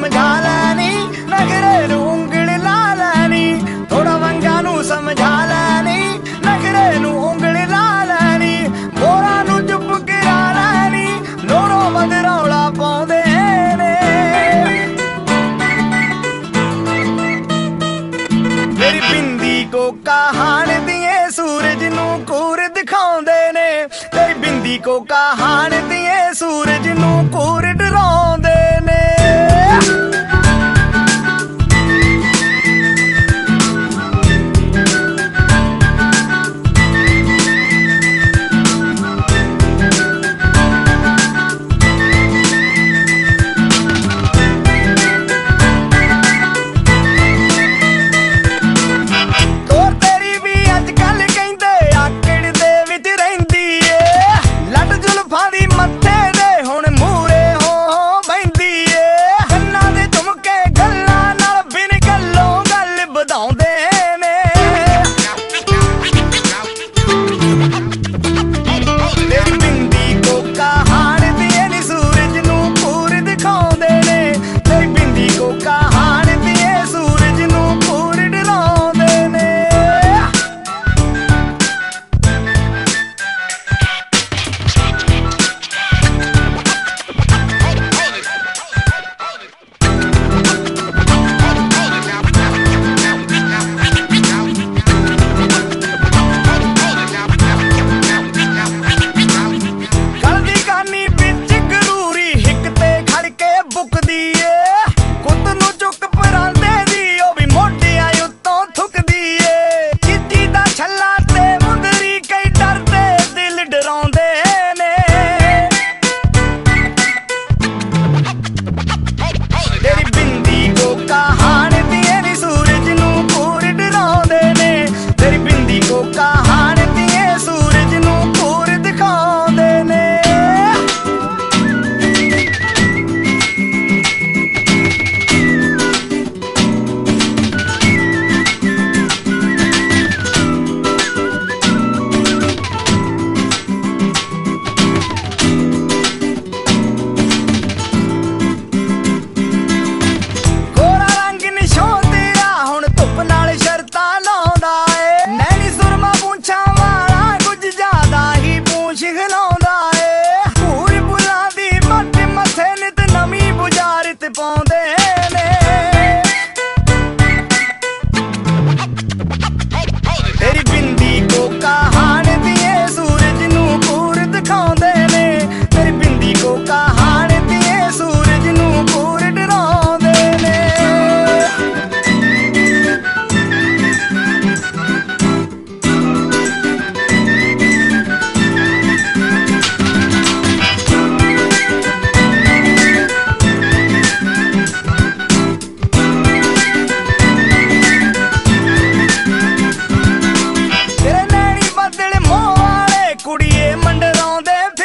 ਸਮਝਾ ਲੈਣੀ, ਨਖਰੇ ਨੂੰ ਉਂਗਲ ਲਾ ਲੈਣੀ ਥੋੜਾ ਵੰਗਾ ਨੂੰ ਸਮਝਾ ਲੈਣੀ, ਨਖਰੇ ਨੂੰ ਉਂਗਲ ਲਾ ਲੈਣੀ ਗੋਰਾ ਨੂੰ ਚੁੱਪ ਕਰਾ ਲੈਣੀ ਲੋਰੋ ਵਦ ਰੌਲਾ ਪਾਉਂਦੇ ਨੇ। ਮੇਰੀ ਬਿੰਦੀ ਕੋ ਕਹਾਣ ਦੀਏ, ਸੂਰਜ ਨੂੰ ਕੂਰ ਦਿਖਾਉਂਦੇ ਨੇ। ਤੇਰੀ ਬਿੰਦੀ ਕੋ ਕਹਾਣ ਦੀਏ, ਸੂਰਜ ਨੂੰ ਕੂਰ ਡਰਾਉਂਦੇ 不懂。on them.